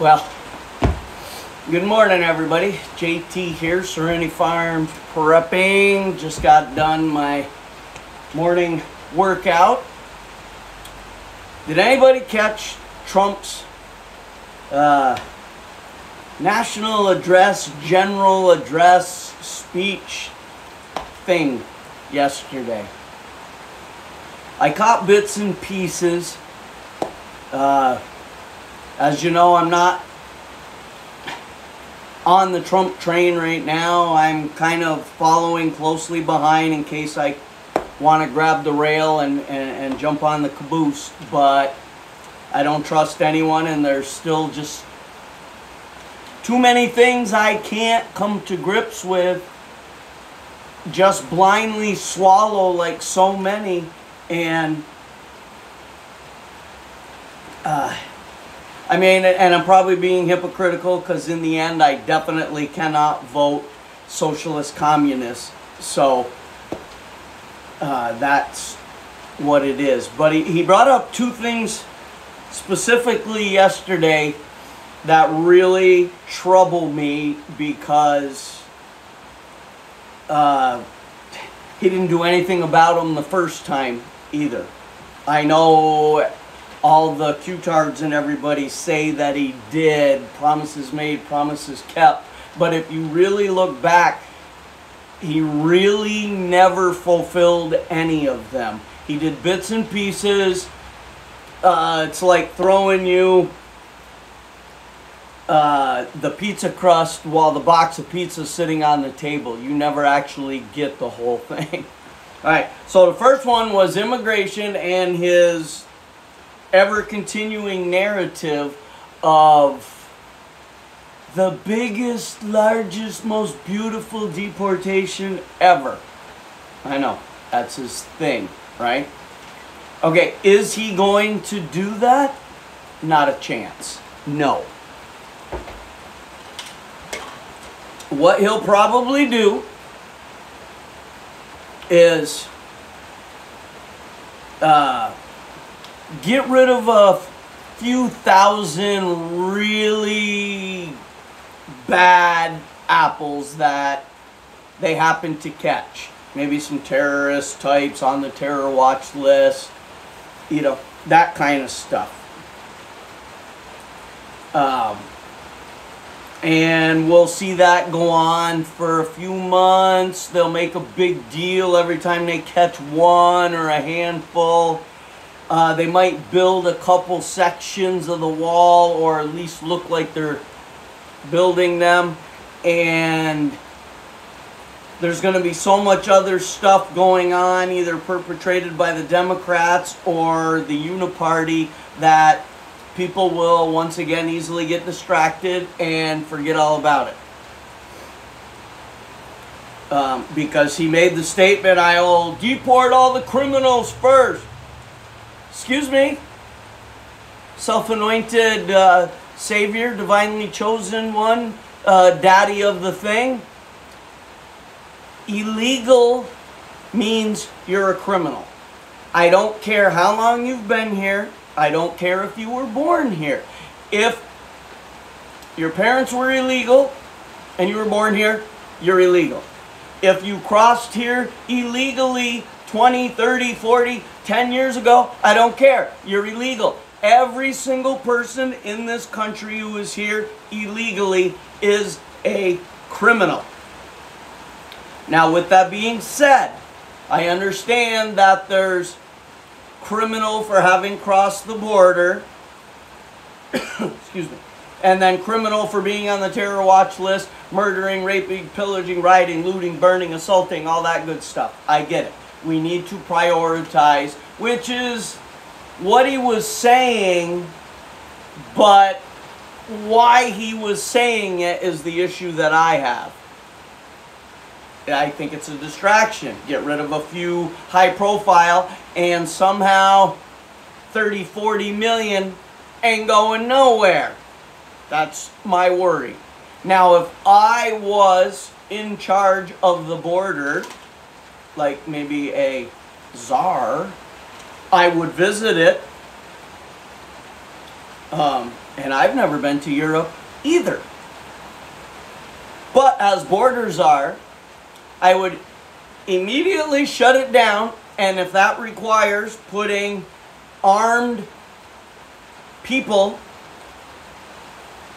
Well, good morning, everybody. JT here, Serenity Farms prepping. Just got done my morning workout. Did anybody catch Trump's uh, national address, general address, speech thing yesterday? I caught bits and pieces. Uh, as you know, I'm not on the Trump train right now. I'm kind of following closely behind in case I want to grab the rail and, and, and jump on the caboose. But I don't trust anyone, and there's still just too many things I can't come to grips with. Just blindly swallow like so many and uh, I mean, and I'm probably being hypocritical because in the end, I definitely cannot vote socialist communist. So uh, that's what it is. But he, he brought up two things specifically yesterday that really trouble me because uh, he didn't do anything about them the first time either. I know all the Q-tards and everybody say that he did, promises made, promises kept, but if you really look back, he really never fulfilled any of them. He did bits and pieces. Uh, it's like throwing you uh, the pizza crust while the box of pizza is sitting on the table. You never actually get the whole thing. All right, so the first one was immigration and his ever continuing narrative of the biggest, largest, most beautiful deportation ever. I know, that's his thing, right? Okay, is he going to do that? Not a chance. No. What he'll probably do is uh, get rid of a few thousand really bad apples that they happen to catch. Maybe some terrorist types on the terror watch list, you know, that kind of stuff. Um, and we'll see that go on for a few months. They'll make a big deal every time they catch one or a handful. Uh, they might build a couple sections of the wall or at least look like they're building them. And there's going to be so much other stuff going on, either perpetrated by the Democrats or the Uniparty, that people will once again easily get distracted and forget all about it. Um, because he made the statement, I will deport all the criminals first. Excuse me? Self anointed uh, Savior, divinely chosen one, uh, daddy of the thing. Illegal means you're a criminal. I don't care how long you've been here. I don't care if you were born here. If your parents were illegal and you were born here, you're illegal. If you crossed here illegally 20, 30, 40, 10 years ago, I don't care. You're illegal. Every single person in this country who is here illegally is a criminal. Now, with that being said, I understand that there's criminal for having crossed the border, excuse me, and then criminal for being on the terror watch list, murdering, raping, pillaging, rioting, looting, burning, assaulting, all that good stuff. I get it. We need to prioritize, which is what he was saying, but why he was saying it is the issue that I have. I think it's a distraction. Get rid of a few high profile and somehow 30, 40 million ain't going nowhere. That's my worry. Now, if I was in charge of the border, like maybe a czar, I would visit it. Um, And I've never been to Europe either. But as borders are, I would immediately shut it down, and if that requires putting armed people,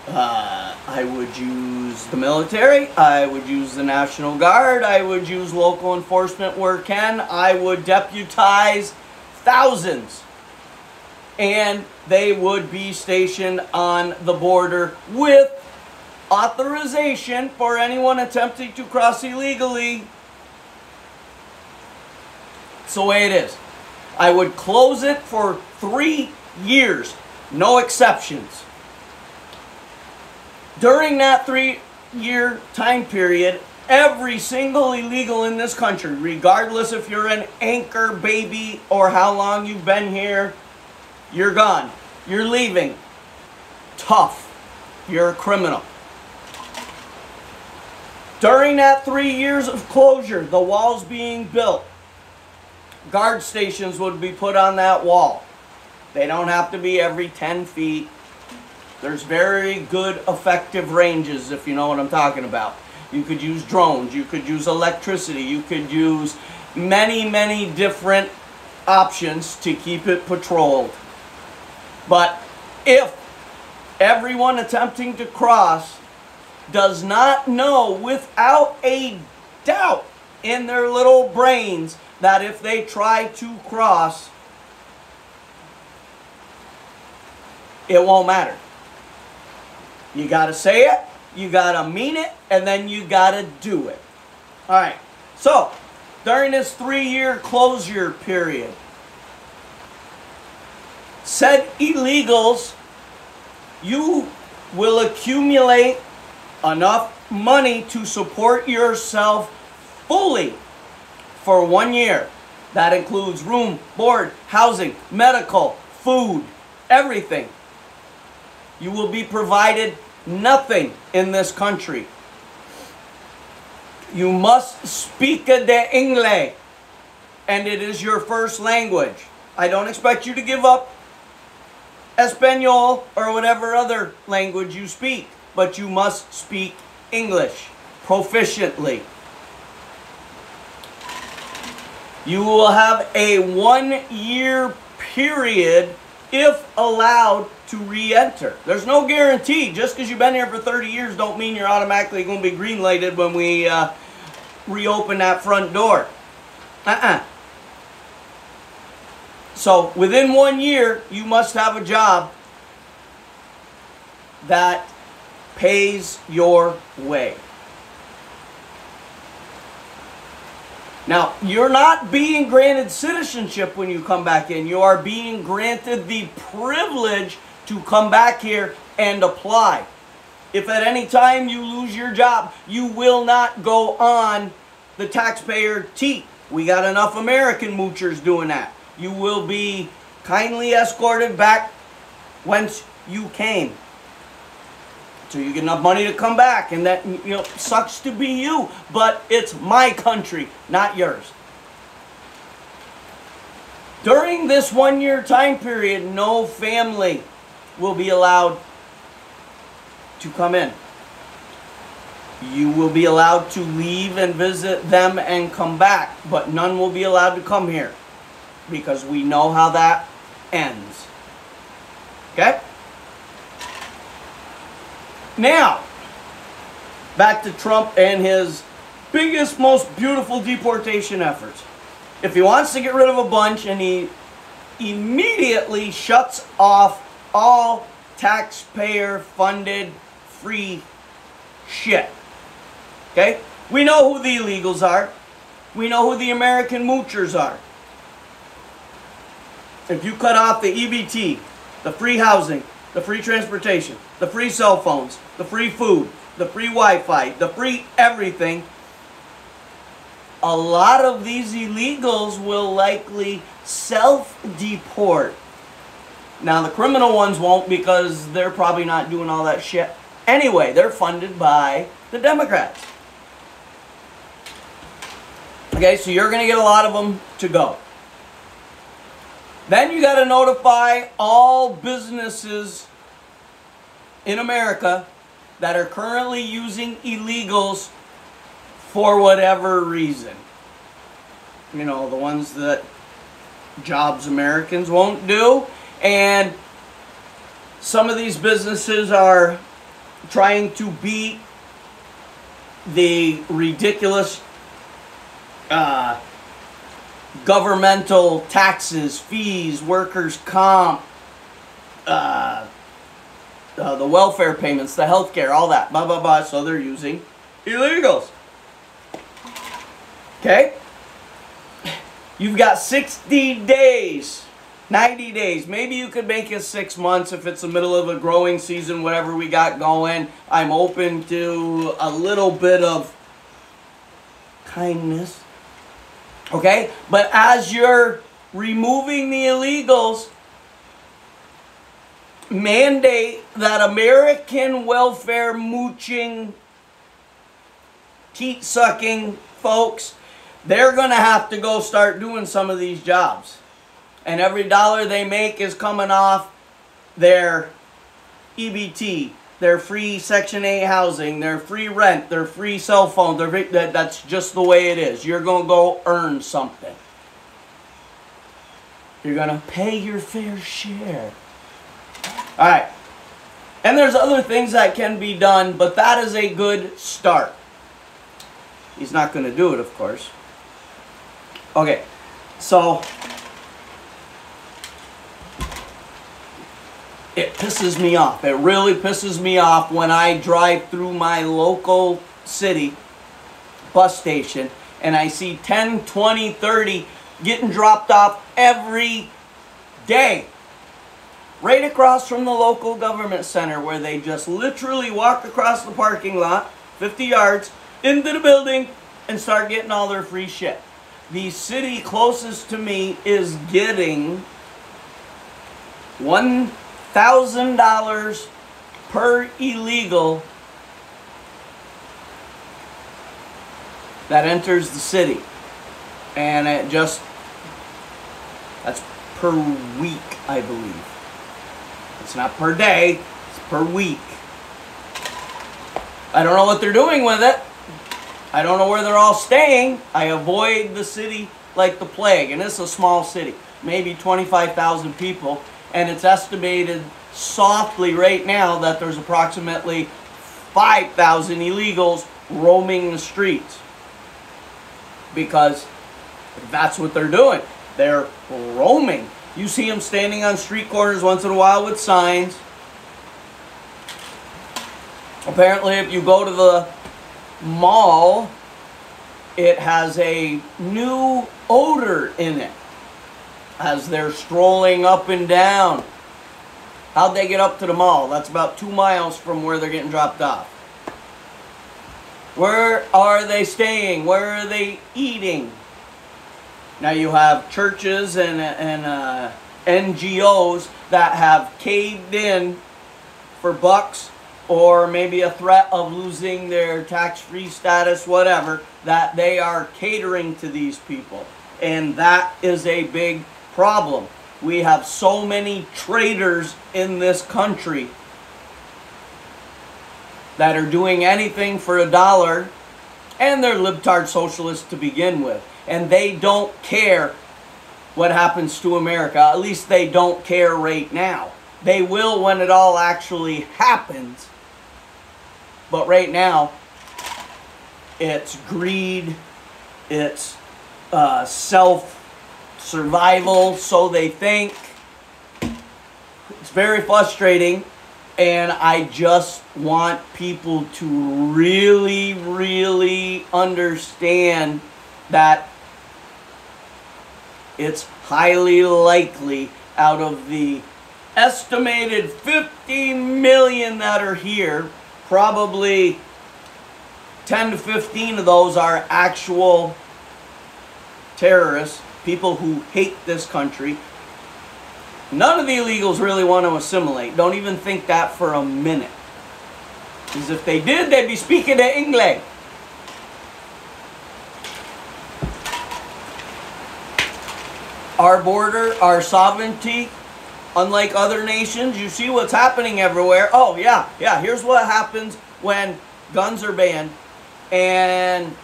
uh, I would use the military, I would use the National Guard, I would use local enforcement where can, I would deputize thousands. And they would be stationed on the border with authorization for anyone attempting to cross illegally. It's the way it is. I would close it for three years, no exceptions. During that three year time period, every single illegal in this country, regardless if you're an anchor baby or how long you've been here, you're gone. You're leaving. Tough. You're a criminal. During that three years of closure, the walls being built, guard stations would be put on that wall. They don't have to be every 10 feet. There's very good effective ranges if you know what I'm talking about. You could use drones, you could use electricity, you could use many, many different options to keep it patrolled. But if everyone attempting to cross does not know without a doubt in their little brains that if they try to cross, it won't matter. You got to say it, you got to mean it, and then you got to do it. All right. So, during this three year closure period, said illegals, you will accumulate enough money to support yourself fully for one year. That includes room, board, housing, medical, food, everything. You will be provided nothing in this country. You must speak the English, and it is your first language. I don't expect you to give up Espanol or whatever other language you speak but you must speak English proficiently. You will have a one year period if allowed to re-enter. There's no guarantee. Just because you've been here for 30 years don't mean you're automatically going to be green lighted when we uh, reopen that front door. Uh-uh. So within one year, you must have a job that pays your way. Now, you're not being granted citizenship when you come back in. You are being granted the privilege to come back here and apply. If at any time you lose your job, you will not go on the taxpayer teat. We got enough American moochers doing that. You will be kindly escorted back whence you came. So you get enough money to come back, and that you know sucks to be you, but it's my country, not yours. During this one year time period, no family will be allowed to come in. You will be allowed to leave and visit them and come back, but none will be allowed to come here because we know how that ends. Okay? Now, back to Trump and his biggest, most beautiful deportation efforts. If he wants to get rid of a bunch and he immediately shuts off all taxpayer funded free shit. Okay? We know who the illegals are. We know who the American moochers are. If you cut off the EBT, the free housing, the free transportation, the free cell phones, the free food, the free Wi-Fi, the free everything, a lot of these illegals will likely self-deport. Now, the criminal ones won't because they're probably not doing all that shit. Anyway, they're funded by the Democrats. Okay, so you're going to get a lot of them to go. Then you got to notify all businesses in America that are currently using illegals for whatever reason. You know, the ones that jobs Americans won't do. And some of these businesses are trying to beat the ridiculous uh, governmental taxes, fees, workers' comp, uh, uh, the welfare payments, the health care, all that, blah, blah, blah. So they're using illegals. Okay? You've got 60 days, 90 days. Maybe you could make it six months if it's the middle of a growing season, whatever we got going. I'm open to a little bit of kindness. Okay? But as you're removing the illegals, mandate that American welfare mooching, teat sucking folks, they're going to have to go start doing some of these jobs. And every dollar they make is coming off their EBT, their free Section 8 housing, their free rent, their free cell phone. Their, that, that's just the way it is. You're going to go earn something. You're going to pay your fair share. All right. And there's other things that can be done, but that is a good start. He's not going to do it, of course. Okay. So it pisses me off. It really pisses me off when I drive through my local city bus station and I see 10, 20, 30 getting dropped off every day right across from the local government center where they just literally walk across the parking lot 50 yards into the building and start getting all their free shit. The city closest to me is getting $1,000 per illegal that enters the city. And it just, that's per week, I believe. It's not per day, it's per week. I don't know what they're doing with it. I don't know where they're all staying. I avoid the city like the plague. And it's a small city, maybe 25,000 people. And it's estimated softly right now that there's approximately 5,000 illegals roaming the streets. Because that's what they're doing. They're roaming. You see them standing on street corners once in a while with signs. Apparently, if you go to the mall, it has a new odor in it as they're strolling up and down. How'd they get up to the mall? That's about two miles from where they're getting dropped off. Where are they staying? Where are they eating? Now you have churches and, and uh, NGOs that have caved in for bucks or maybe a threat of losing their tax-free status, whatever, that they are catering to these people. And that is a big problem. We have so many traitors in this country that are doing anything for a dollar, and they're libtard socialists to begin with and they don't care what happens to America. At least they don't care right now. They will when it all actually happens. But right now, it's greed, it's uh, self survival, so they think. It's very frustrating, and I just want people to really, really understand that it's highly likely out of the estimated 50 million that are here, probably 10 to 15 of those are actual terrorists, people who hate this country. None of the illegals really want to assimilate. Don't even think that for a minute. Because if they did, they'd be speaking to English. our border, our sovereignty Unlike other nations, you see what's happening everywhere. Oh, yeah, yeah, here's what happens when guns are banned and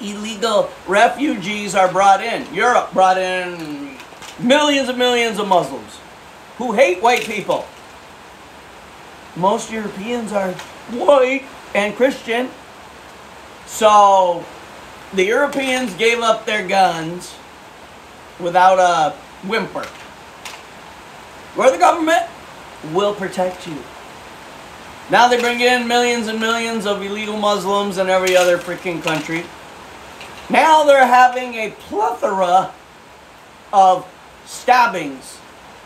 illegal refugees are brought in. Europe brought in millions and millions of Muslims who hate white people. Most Europeans are white and Christian. So the Europeans gave up their guns without a whimper. We're the government. We'll protect you. Now they bring in millions and millions of illegal Muslims in every other freaking country. Now they're having a plethora of stabbings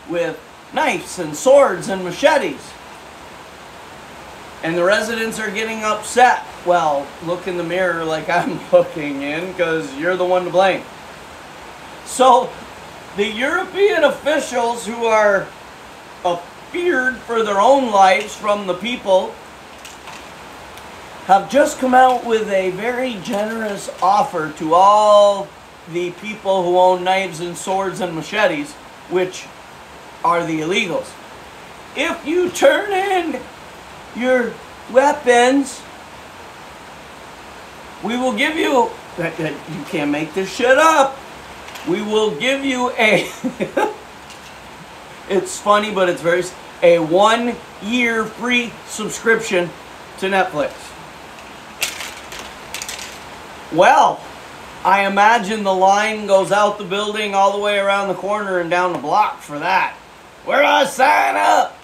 with knives and swords and machetes. And the residents are getting upset. Well, look in the mirror like I'm looking in because you're the one to blame. So, the European officials who are uh, feared for their own lives from the people have just come out with a very generous offer to all the people who own knives and swords and machetes, which are the illegals. If you turn in your weapons, we will give you, you can't make this shit up, we will give you a, it's funny, but it's very, a one year free subscription to Netflix. Well, I imagine the line goes out the building all the way around the corner and down the block for that. Where do I sign up?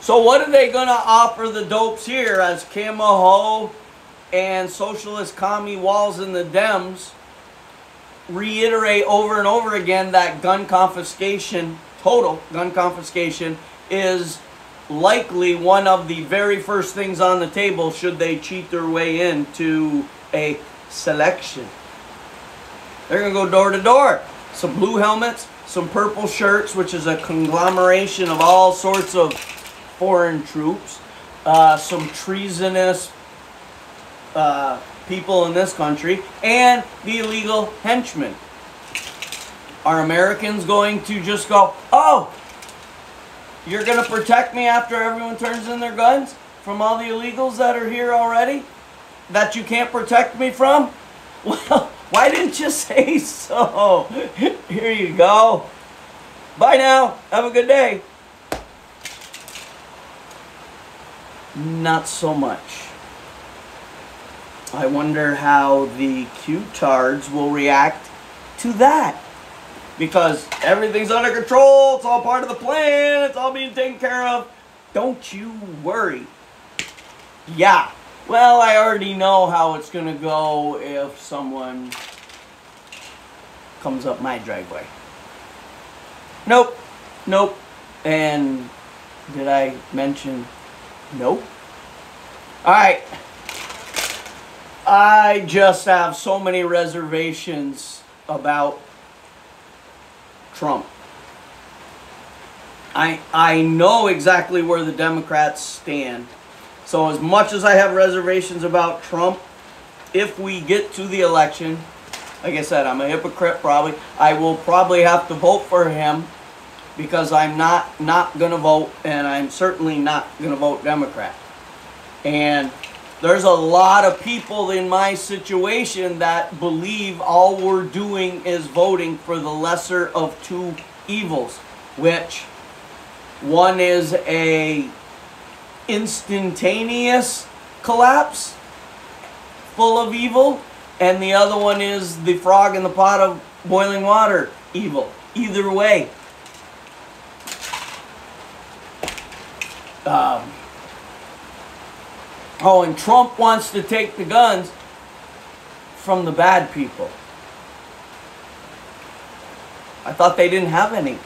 So what are they going to offer the dopes here as Camaho and Socialist Commie Walz and the Dems reiterate over and over again that gun confiscation, total gun confiscation, is likely one of the very first things on the table should they cheat their way into a selection. They're going to go door to door. Some blue helmets, some purple shirts, which is a conglomeration of all sorts of foreign troops, uh, some treasonous uh, people in this country, and the illegal henchmen. Are Americans going to just go, oh, you're going to protect me after everyone turns in their guns from all the illegals that are here already? That you can't protect me from? Well, why didn't you say so? Here you go. Bye now. Have a good day. Not so much. I wonder how the Q-tards will react to that. Because everything's under control, it's all part of the plan, it's all being taken care of. Don't you worry. Yeah, well, I already know how it's going to go if someone comes up my driveway. Nope. Nope. And did I mention nope? Alright. I just have so many reservations about Trump. I, I know exactly where the Democrats stand. So as much as I have reservations about Trump, if we get to the election, like I said, I'm a hypocrite probably. I will probably have to vote for him because I'm not not going to vote and I'm certainly not going to vote Democrat. And there's a lot of people in my situation that believe all we're doing is voting for the lesser of two evils, which one is a instantaneous collapse full of evil and the other one is the frog in the pot of boiling water evil. Either way. Um, oh, and Trump wants to take the guns from the bad people. I thought they didn't have any.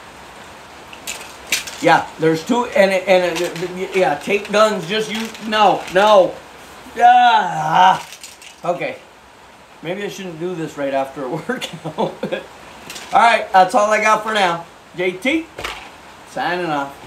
Yeah, there's two, and and uh, yeah, take guns. Just use no, no. Ah, okay. Maybe I shouldn't do this right after a workout. all right, that's all I got for now. JT, signing off.